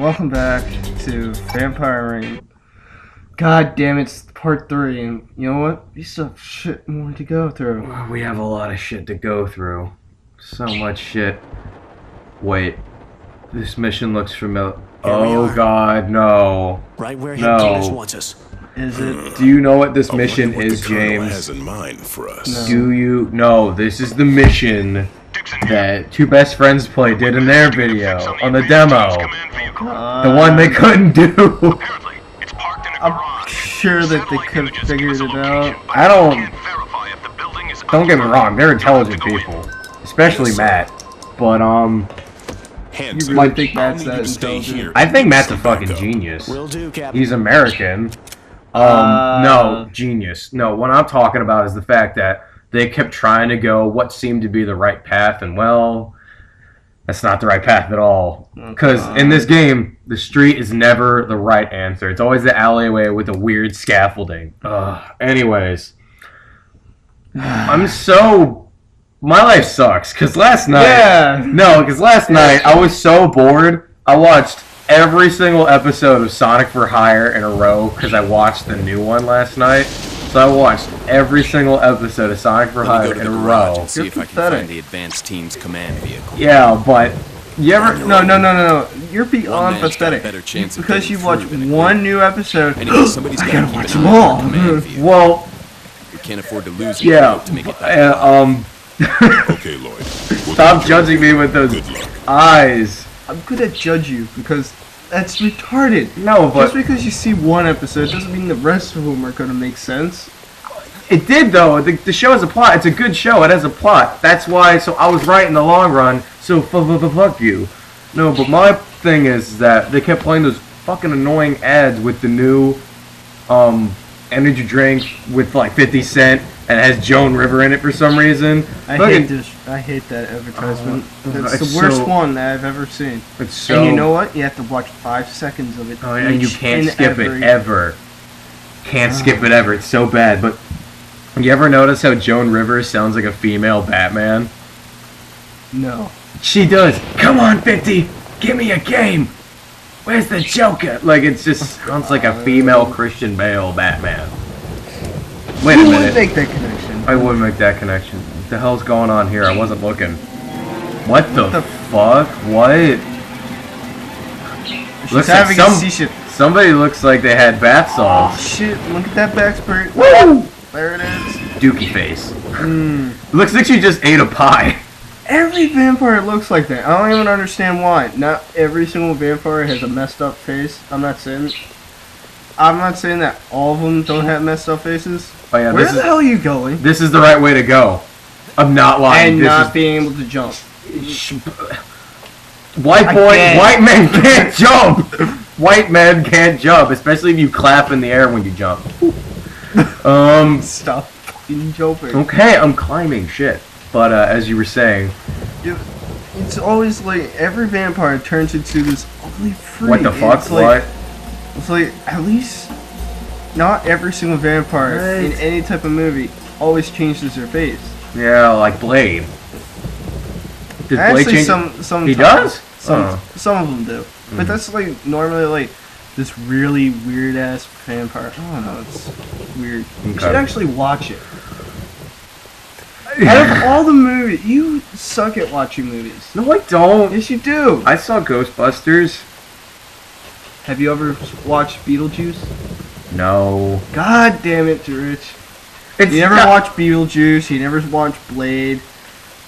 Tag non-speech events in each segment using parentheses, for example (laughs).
Welcome back to Vampire Rain. God damn it, it's part three, and you know what? We still have shit more to go through. We have a lot of shit to go through. So much shit. Wait. This mission looks familiar. Here Oh god, no. Right where No. Hippolytus wants us. Is it? Do you know what this I wonder mission what is, James? has in mind for us. No. Do you no, this is the mission that two best friends play did in their video on the demo. The one they couldn't do. I'm sure that they could have figured it out. I don't don't get me wrong, they're intelligent people. Especially Matt. But um Hands You really think Matt's need that you to stay intelligent? here. I think Matt's a fucking genius. Will do, Captain. He's American. Um, Uh, no, genius. No, what I'm talking about is the fact that they kept trying to go what seemed to be the right path, and well, that's not the right path at all. Oh, because in this game, the street is never the right answer. It's always the alleyway with the weird scaffolding. Ugh. Anyways, (sighs) I'm so. My life sucks. Because last night. Yeah. No, because last night I was so bored. I watched every single episode of Sonic for Hire in a row because I watched the new one last night. So I watched every single episode of Sonic for Let me Hire go to in a row. and see You're if I can find the advanced team's command vehicle. Yeah, but you ever? No, no, no, no, no. You're One beyond man's pathetic. better chance of because you watch through than a one new episode. Anyway, (gasps) somebody's I got gotta keep watch them all. command (laughs) vehicle. Well, We can't afford to lose you yeah. to make it. Uh, um, (laughs) Okay, Lloyd. We'll stop judging me with those eyes. I'm gonna judge you because that's retarded. No, but Just because you see one episode doesn't mean the rest of them are gonna make sense. It did though. The, the show has a plot. It's a good show. It has a plot. That's why. So I was right in the long run. So fuck you. No, but my thing is that they kept playing those fucking annoying ads with the new um energy drink with like 50 Cent and it has Joan River in it for some reason. I Fucking- hate this. I hate that advertisement. Oh, That's it's the worst so- one that I've ever seen. It's so. and you know what? You have to watch five seconds of it. Oh, yeah, and you each can't skip every- it ever. Can't skip it ever. It's so bad. But you ever notice how Joan Rivers sounds like a female Batman? No. She does. Come on, 50. Give me a game. Where's the Joker? Like, it just sounds like a oh. female Christian Bale Batman. Wait a Who would minute. make that connection? I would make that connection. What the hell's going on here? I wasn't looking. What the, the fuck? What? She's looks like some- a. Somebody looks like they had bath Oh salts. shit! Look at that back spurt. Woo! There it is. Dookie face. Mm. Looks like she just ate a pie. Every vampire looks like that. I don't even understand why. Not every single vampire has a messed up face. I'm not saying. I'm not saying that all of them don't have messed up faces. Oh yeah, Where this the is hell are you going? this is the right way to go. I'm not lying. And this not is being able to jump. White boy, white men (laughs) can't jump. White men can't jump, especially if you clap in the air when you jump. Um. Stop fucking jumping. Okay, I'm climbing shit. But uh, as you were saying, It's always like every vampire turns into this ugly freak. what the fuck? It's like, what? It's like at least not every single vampire in any type of movie always changes their face. Yeah, like Blade. Does Blade change? some some He does? Some Oh. some of them do, but mm-hmm. that's like normally like this really weird ass vampire. I don't know. It's weird. You should actually watch it. (laughs) Out of all the movies, you suck at watching movies. no, I don't. Yes, you do. I saw Ghostbusters. Have you ever watched Beetlejuice? No. God damn it, Rich. It's You never not- watched Beetlejuice. You never watched Blade.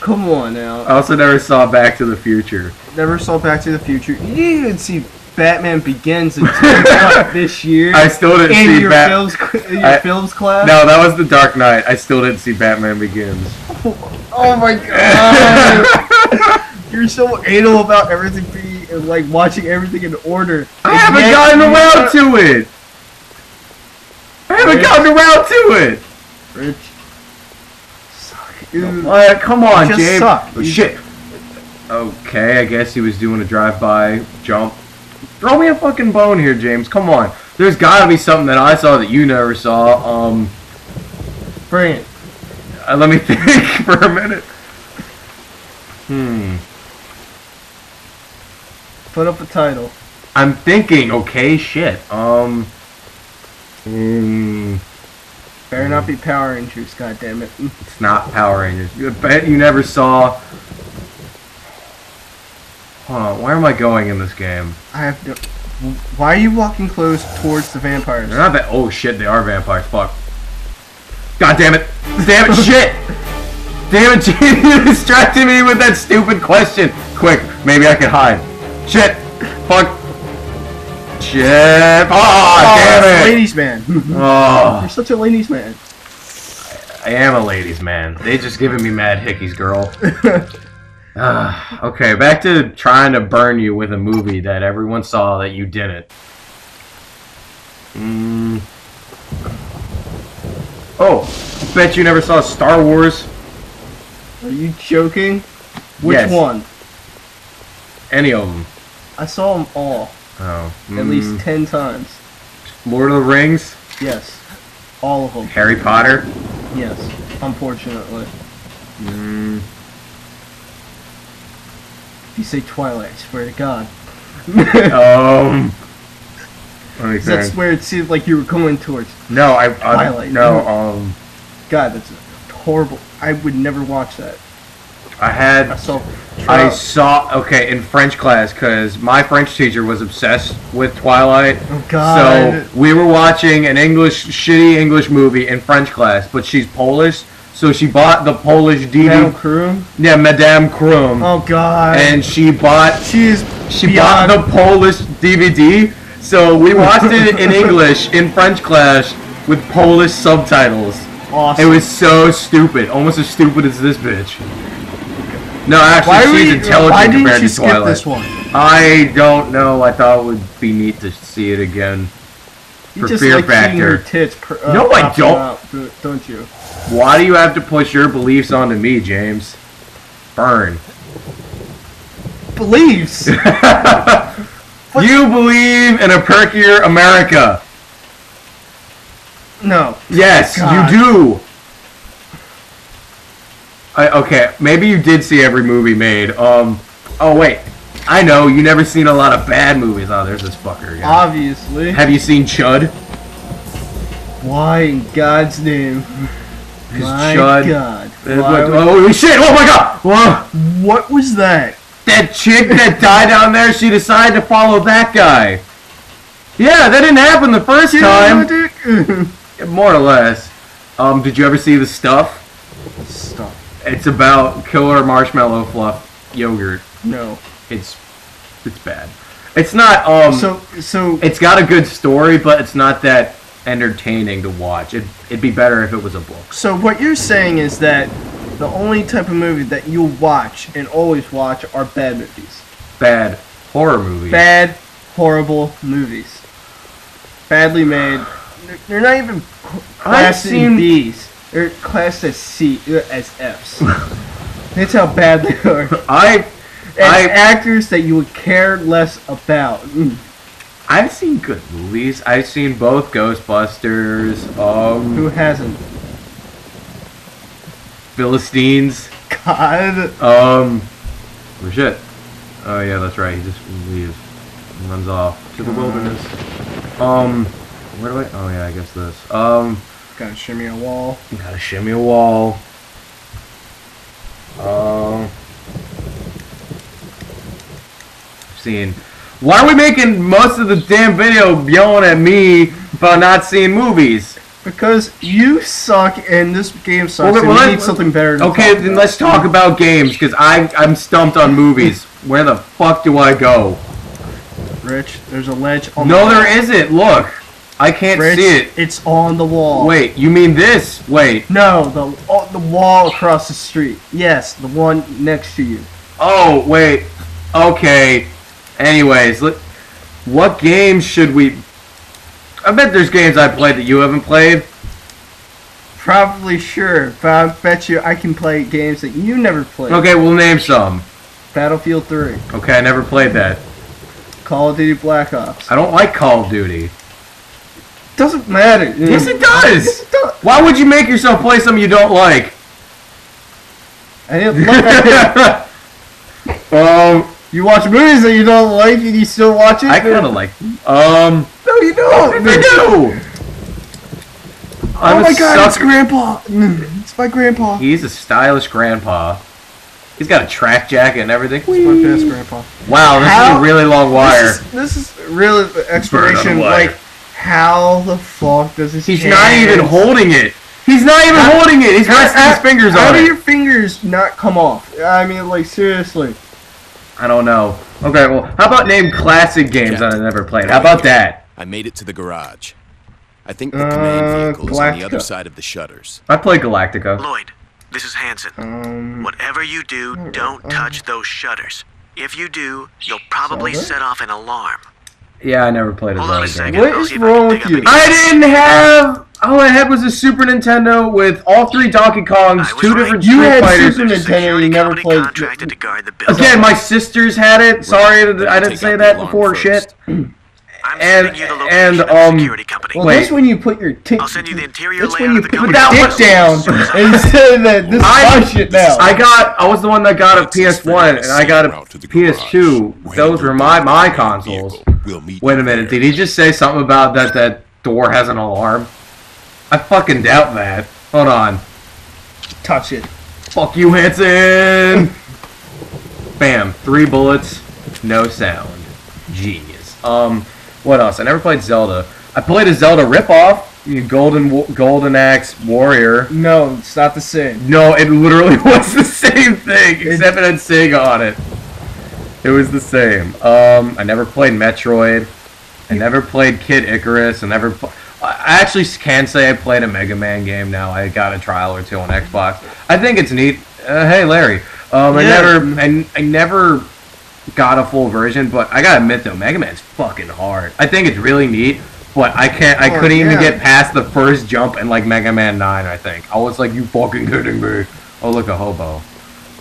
Come on now. I also never saw Back to the Future. Never saw Back to the Future. You didn't even see Batman Begins until (laughs) this year. I still didn't in see your Bat. films, in your I- films class. No, that was The Dark Knight. I still didn't see Batman Begins. Oh, oh my god. (laughs) You're so anal about everything being like watching everything in order. I And haven't yet gotten around to it. I haven't Rich. gotten around to it. Rich. Suck. What? Come on, James. suck. Oh, shit. Okay, I guess he was doing a drive-by jump. Throw me a fucking bone here, James. Come on. There's got to be something that I saw that you never saw. Um, Bring it. uh, let me (laughs) think for a minute. Hmm. Put up a title. I'm thinking. Okay, shit. Um. Mm, Better not be Power Rangers, God damn it. (laughs) it's not Power Rangers. I bet you never saw. Hold on. Where am I going in this game? I have to... Why are you walking close towards the vampires? They're not that. Oh shit! They are vampires. Fuck. God damn it! Damn it! shit! Damn it! (laughs) You distracted me with that stupid question. Quick, maybe I can hide. Shit! Fuck! Shit! Oh, damn it! Ladies man. Oh, (laughs) You're such a ladies man. I am a ladies' man. They just giving me mad hickeys, girl. (laughs) Ah, okay, back to trying to burn you with a movie that everyone saw that you didn't. Mm. Oh, bet you never saw Star Wars. Are you joking? Which Yes. one? Any of them. I saw them all Oh. at mm, least ten times. Lord of the Rings, Yes, all of them. Harry Potter. Yes, unfortunately. Mm, If you say Twilight, I swear to God. (laughs) (laughs) um. Let me That's where it seemed like you were going towards. No, I, I Twilight. no. Um, God, that's horrible. I would never watch that. I had. I saw okay in French class because my French teacher was obsessed with Twilight. Oh God. So we were watching an English shitty English movie in French class, but she's Polish, so she bought the Polish DVD. Madame. Crew. Yeah, Madame Krum, Oh God. and she bought she is. she beyond- bought the Polish DVD. So we (laughs) watched it in English in French class with Polish subtitles. Awesome. It was so stupid, almost as stupid as this bitch. No, actually, Why, she's we, intelligent why didn't compared you to skip Twilight. this one? I don't know. I thought it would be neat to see it again. You For just fear like factor. tits. Per, uh, No, I don't. out, do- don't you? Why do you have to push your beliefs onto me, James? Burn. Beliefs. (laughs) you believe in a perkier America. no. Yes, God. you do. I, okay, maybe you did see every movie made. Um, oh wait, I know you never seen a lot of bad movies. Oh, there's this fucker again. Obviously. Have you seen Chud? Why in God's name? My Chud- God. What- oh shit! Oh my god! Whoa. What was that? That chick that died down there, she decided to follow that guy. Yeah, that didn't happen the first time. (laughs) More or less. Um, did you ever see the stuff? It's about killer marshmallow fluff yogurt. No. It's it's bad. It's not um So so it's got a good story, but it's not that entertaining to watch. It it'd be better if it was a book. so what you're saying is that the only type of movie that you'll watch and always watch are bad movies. Bad horror movies. Bad, horrible movies. Badly made. They're- not even classed seen- B's. They're classed as C uh, as F's. (laughs) That's how bad they are. I I actors that you would care less about. Mm. I've seen good movies. I've seen both Ghostbusters, um Who hasn't? Philistines, God. um oh shit. Oh yeah, that's right. He just leaves. and Runs off to the wilderness. Um where do I oh yeah, I guess this. Um Gotta shimmy a wall. Gotta shimmy a wall. Um, seeing. Why are we making most of the damn video yelling at me about not seeing movies? Because you suck and this game sucks Well, and well, we need something better Okay, then about. let's talk about games because I I'm stumped on movies. Where the fuck do I go? Rich, there's a ledge on the No, wall. there isn't. Look, I can't Rich, see it. it's on the wall. Wait, you mean this? Wait. No, the oh, the wall across the street. Yes, the one next to you. Oh, wait. Okay. Anyways, let, what games should we... I bet there's games I played that you haven't played. Probably sure, but I bet you I can play games that you never played. Okay, we'll name some. Battlefield 3, Okay, I never played that. Call of Duty Black Ops. I don't like Call of Duty. Doesn't matter. Yes, it does! it does. Why would you make yourself play something you don't like? I didn't look at it. (laughs) um, You watch movies that you don't like and you still watch it? I kind of like. Them. Um, No, you don't. I do. Oh I'm my a god, it's Grandpa. It's my Grandpa. He's a stylish grandpa. He's got a track jacket and everything. It's my best Grandpa. Wow, this is a really long wire. This is, this is really the explanation. Like, how the fuck does this? He's not even holding it. He's not even How- holding it. He's How- resting his how- fingers How do your fingers not come off? I mean, like seriously. I don't know. Okay, well, how about name classic games that I never played? How about that? I made it to the garage. I think the Uh, command vehicle is on the other side of the shutters. I play Galactica. Lloyd, this is Hanson. Um, Whatever you do, don't touch those shutters. If you do, you'll probably set off an alarm. Yeah, I never played a Hold on a Zelda game. second. What I'll is see if I wrong with you? I didn't have. All I had was a Super Nintendo with all three Donkey Kongs, two right. different You Street had Fighters. Super There's a Nintendo, security you never played- contracted to guard the. Again, my sisters had it. Sorry that I didn't say that before. Shit. (clears throat) I'm and- sending you the location and, of the um, security company. well, Wait. that's when you put your tick. I'll send you the interior That's layout when you of the put your company. dick down and say that this is I- my shit now. I got. I was the one that got a PS1 and I got a PS2. Those were my my consoles. We'll meet Wait a minute. there. Did he just say something about that that door has an alarm? I fucking doubt that. Hold on. touch it. Fuck you, Hanson. Bam. Three bullets. No sound. Genius. Um, what else? I never played Zelda. I played a Zelda ripoff. you Golden Golden Axe Warrior. No, it's not the same. No, it literally (laughs) was the same thing, except it had Sega on it. It was the same. Um, I never played Metroid. I never played Kid Icarus. I never. Pl- I actually can say I played a Mega Man game. Now I got a trial or two on Xbox. I think it's neat. Uh, hey, Larry. Um, I Yeah. never. I, I never got a full version, but I gotta admit though, Mega Man's fucking hard. I think it's really neat, but I can't. I Oh, couldn't even get past the first jump in like Mega Man Nine. I think I was like, "You fucking kidding me?" Oh, look a hobo.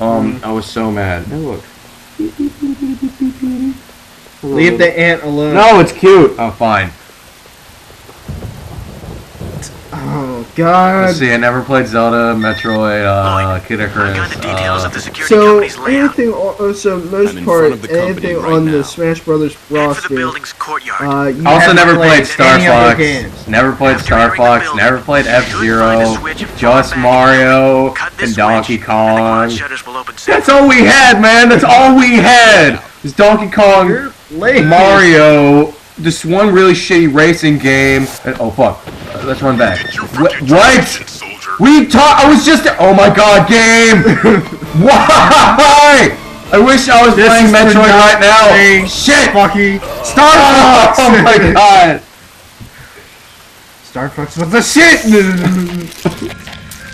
Um, I was so mad. Hey, look. Leave the ant alone. No, it's cute. Oh, fine. Oh God. Let's see. I never played Zelda, Metroid, uh, Kid Icarus. details uh, of the security So company's layout. anything, on, so most part, of the company anything right on now. the Smash Brothers Head for the roster. courtyard. Uh, you also never played Star Fox. Never played After Star Fox. building, Never played F Zero. find a switch far Just back in the Mario and Donkey switch, and Kong. shutters will open That's all we had, man. That's all we had. Was Donkey Kong, Mario, this one really shitty racing game. and- oh fuck. Uh, let's run back. What? what? We talk. I was just. Oh my god, game. (laughs) Why? I wish I was This playing Metroid right now. Shit. Fucky. Star Fox. (laughs) Oh my (laughs) god. Star Fox with the shit.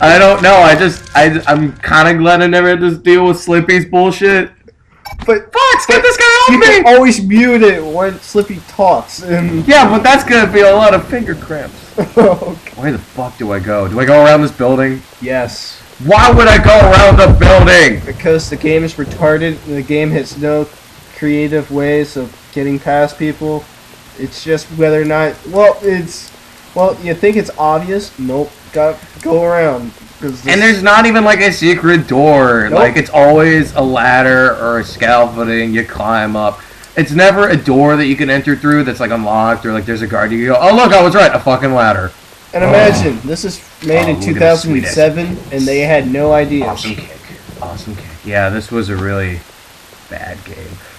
I don't know. I just. I. I'm kind of glad I never had to deal with Slippy's bullshit. But Fox, get this guy off you me. can always mute it when Slippy talks. And Yeah, but that's gonna be a lot of finger cramps. (laughs) okay. Where the fuck do I go? Do I go around this building? yes, Why would I go around the building? because the game is retarded. and The game has no creative ways of getting past people. It's just whether or not. Well, it's. Well, you think it's obvious? Nope. Got go around. 'Cause this- And there's not even like a secret door. Nope. Like it's always a ladder or a scaffolding you climb up. It's never a door that you can enter through that's like unlocked or like there's a guard. You go, oh look, I was right, a fucking ladder. And imagine oh. this is made Oh, in look at this sweet 2007, and they had no idea. Awesome kick, awesome kick. Yeah, this was a really bad game.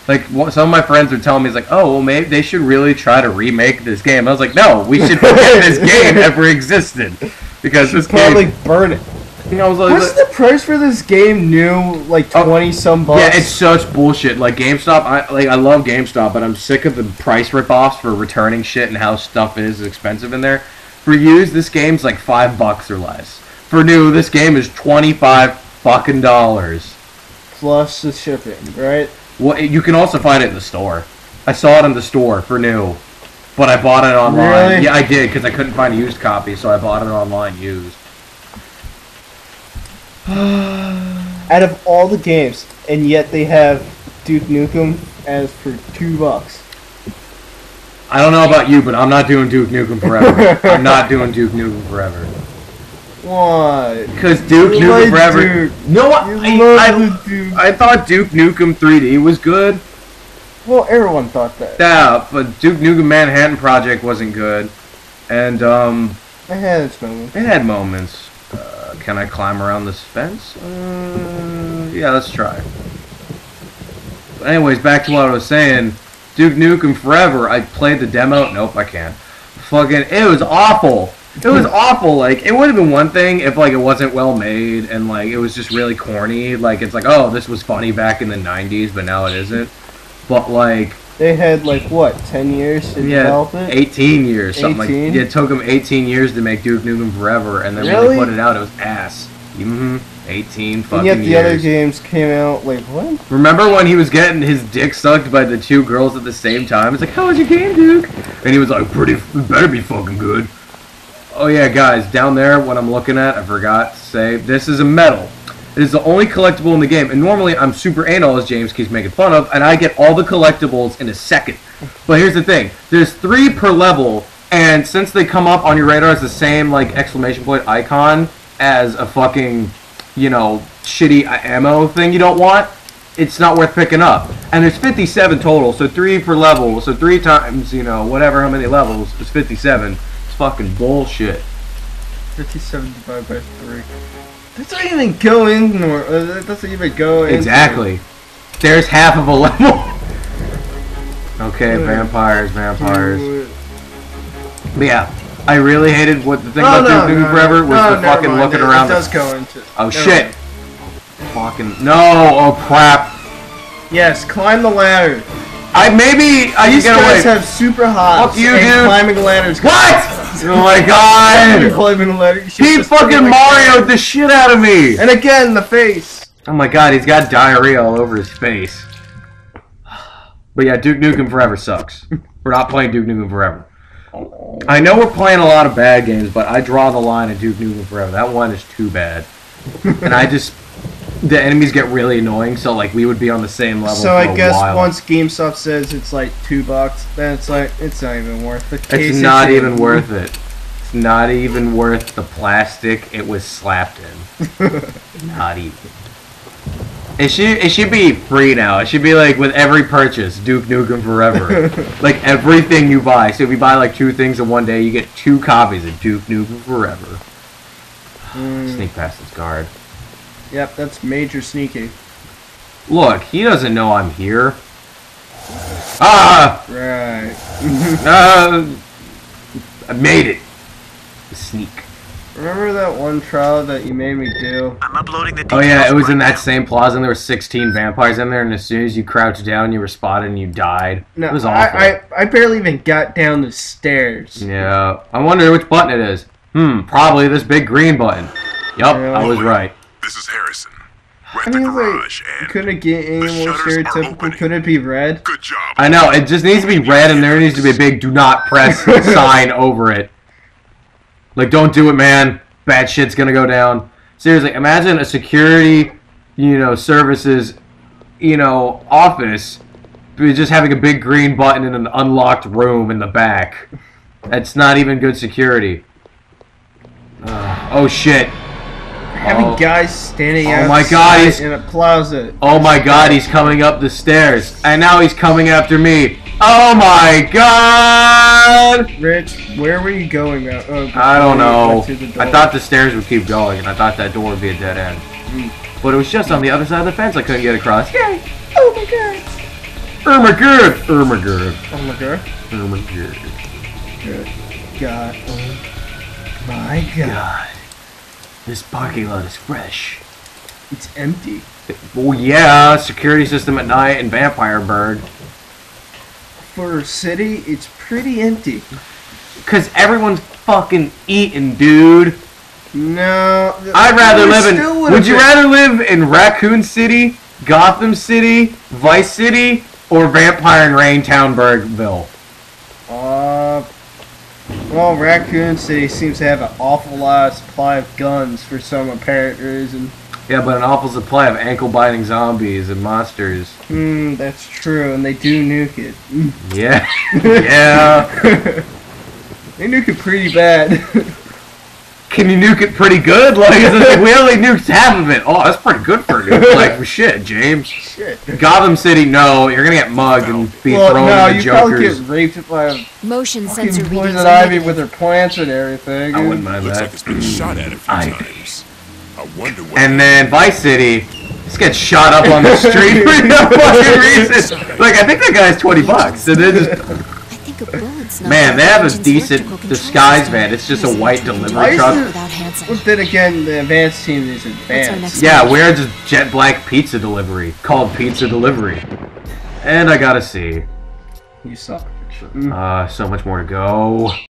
Like some of my friends were telling me, it's like, oh well, maybe they should really try to remake this game. I was like, no, we should forget this (laughs) game ever existed because this Probably game. burn it. You know, I was like, What's the price for this game? New, like Oh, twenty some bucks. Yeah, it's such bullshit. Like GameStop, I like I love GameStop, but I'm sick of the price ripoffs for returning shit and how stuff is expensive in there. For used, this game's like five bucks or less. For new, this game is twenty five fucking dollars. plus the shipping, right? Well, you can also find it in the store. I saw it in the store for new, but I bought it online. Really? Yeah, I did because I couldn't find a used copy, so I bought it online used. (sighs) Out of all the games, and yet they have Duke Nukem as for two bucks. I don't know about you, but I'm not doing Duke Nukem forever. (laughs) I'm not doing Duke Nukem forever. Why? Because Duke You Nukem like Forever. Duke. No, I, I, Duke. I, I thought Duke Nukem 3D was good. Well, everyone thought that. Yeah, but Duke Nukem Manhattan Project wasn't good. And, um, I had its moments. it had moments. Uh, can I climb around this fence? Uh, yeah, let's try. Anyways, back to what I was saying. Duke Nukem Forever. I played the demo. Nope, I can't. Fucking, it was awful. It was (laughs) awful. Like, it would have been one thing if, like, it wasn't well made and, like, it was just really corny. Like, it's like, oh, this was funny back in the 90s, but now it isn't. But, like, They had like what, ten years to yeah, develop it? 18 years, something 18? like. It took them 18 years to make Duke Nukem Forever, and then when Really? they put it out, it was ass. hmm 18 fucking and yet the years. other games came out like what? Remember when he was getting his dick sucked by the two girls at the same time? It's like, how was your game, Duke? And he was like, pretty, it better be fucking good. Oh yeah, guys, down there, what I'm looking at, I forgot to say, this is a medal. It is the only collectible in the game, and normally I'm super anal, as James keeps making fun of, and I get all the collectibles in a second. But here's the thing, there's three per level, and since they come up on your radar as the same, like, exclamation point icon as a fucking, you know, shitty ammo thing you don't want, it's not worth picking up. And there's 57 total, so three per level, so three times, you know, whatever how many levels is 57. It's fucking bullshit. Fifty-seven divided by three. That doesn't even go in. Nor, uh, doesn't even go in. Exactly. There's half of a level. okay, vampires, vampires. But yeah, I really hated what the thing Oh, about no, Nukem no, Forever was no, the fucking mind. looking it, around. It the- does go into. oh shit! mind. Fucking no! Oh crap! Yes, climb the ladder. I maybe I can These get guys away. have super hops. Fuck you, dude. Climbing ladders. what? (laughs) Oh my god! (laughs) climbing a ladder. you should He fucking Marioed the shit out of me! And again, the face. Oh my god, he's got diarrhea all over his face. But yeah, Duke Nukem Forever sucks. (laughs) We're not playing Duke Nukem Forever. I know we're playing a lot of bad games, but I draw the line at Duke Nukem Forever. That one is too bad. and I just the enemies get really annoying, so like we would be on the same level So I guess while. once GameStop says it's like two bucks, then it's like it's not even worth it. it's not even worth it. It's not even worth the plastic it was slapped in. (laughs) not even. It should it should be free now. It should be like with every purchase, Duke Nukem Forever. (laughs) like everything you buy. So if you buy like two things in one day, you get two copies of Duke Nukem Forever. Mm, Sneak past this guard. Yep, that's major sneaky. Look, he doesn't know I'm here. Ah! Right. (laughs) Uh, I made it. Sneak. Remember that one trial that you made me do? I'm uploading the Oh yeah, it was in that now. same plaza, and there were 16 vampires in there, and as soon as you crouched down, you were spotted and you died. No, it was awful. I, I, I barely even got down the stairs. Yeah, I wonder which button it is. Hmm, probably this big green button. Yup, I was right. This is Harrison. We're I at the mean, like, garage, and could it get any more shutters are stereotypical? opening. Could it be red? good job. I know, it just needs to be red, and there needs to be a big "Do not press" (laughs) sign over it. Like, don't do it, man. Bad shit's gonna go down. Seriously, imagine a security, you know, services, you know, office, just having a big green button in an unlocked room in the back. That's not even good security. Uh, oh shit. Having Oh. guys standing Oh my God, he's- in a closet. Oh my god, he's coming up the stairs. And now he's coming after me. Oh my god! Rich, where were you going? Now? Oh, I don't know. went to the door? I thought the stairs would keep going, and I thought that door would be a dead end. Hmm. But it was just on the other side of the fence I couldn't get across. Yay! Oh my god! Ermagerd! Ermagerd. Oh my god! Ermagerd. Good God! Oh my god! God. This parking lot is fresh. It's empty. Oh yeah, security system at night and Vampire Bird. For a city, it's pretty empty. Cause everyone's fucking eating, dude. No, I'd rather live in. Would you been- rather live in Raccoon City, Gotham City, Vice City, or Vampire and Rain Town Bergville? Well, Raccoon City seems to have an awful lot of supply of guns for some apparent reason. Yeah, but an awful supply of ankle biting zombies and monsters. Hmm, that's true, and they do nuke it. Yeah. (laughs) yeah. they nuke it pretty bad. (laughs) can you nuke it pretty good? Like, it's like we only nuked half of it. Oh, that's pretty good for a nuke. Like, (laughs) shit, James. Shit. Gotham City, no, you're gonna get mugged and be Well, thrown no, in the you probably Joker's. get raped by a Motion fucking sensor readings poison are ivy with her plants and everything. I dude. wouldn't mind Looks that. like it's been shot at a few I- times. I wonder what. And then Vice City, just gets shot up on the street for no (laughs) fucking reason. Like, I think that guy's 20 bucks. And then just, (laughs) I think a bullet's not man, they have a decent disguise system. van. It's just a white delivery Why is truck. there- Without Hanson. But then again, the advanced team is advanced. Yeah, we're just jet black pizza delivery called pizza delivery. And I gotta see. You suck. Uh, so much more to go.